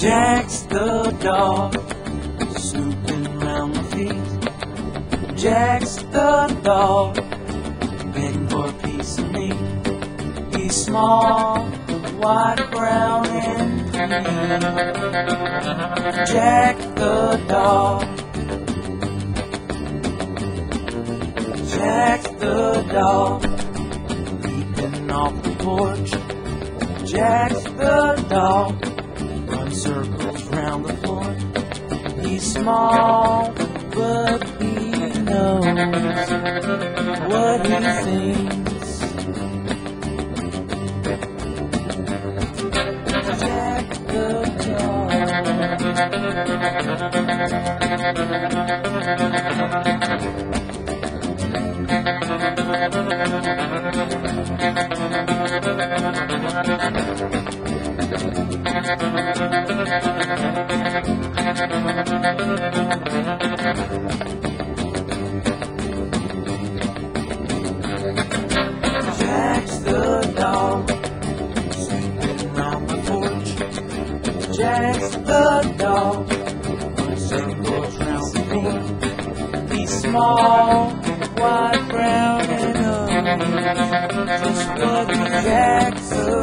Jack's the dog, snooping round the feet. Jack's the dog, begging for a piece of me. He's small, white, brown, and clean. Jack the dog. Jack the dog, leaping off the porch. Jack's the dog circles round the floor. He's small, but he knows what he thinks. Jack the Jack's the dog, sleeping on the porch. Jack's the dog, circles round the feet. He's small, white, brown, and ugly. Just what Jack's the dog.